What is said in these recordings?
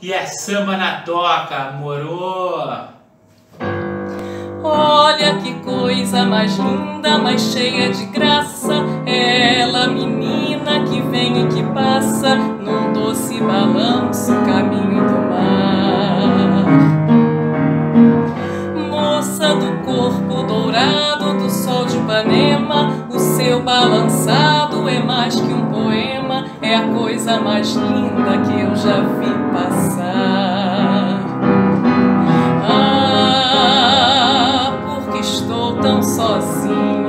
E é samba na toca, moro! Olha que coisa mais linda, mais cheia de graça. Ela, menina que vem e que passa num doce balanço, caminho do mar. Moça do corpo dourado do sol de Ipanema, o seu balançado é mais que um poema, é a coisa mais linda que eu já vi passar. Ah, porque estou tão sozinho.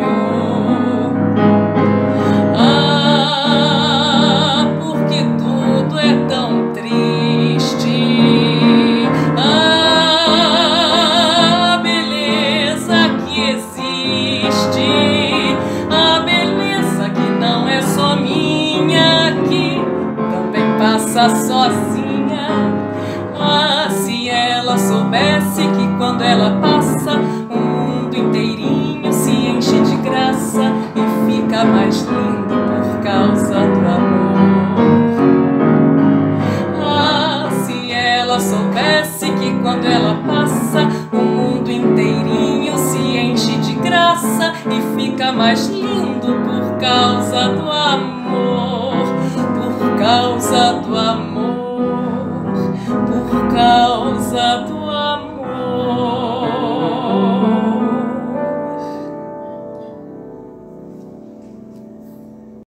Sozinha. Ah, se ela soubesse que quando ela passa, o mundo inteirinho se enche de graça e fica mais lindo por causa do amor. Ah, se ela soubesse que quando ela passa, o mundo inteirinho se enche de graça e fica mais lindo causa do amor.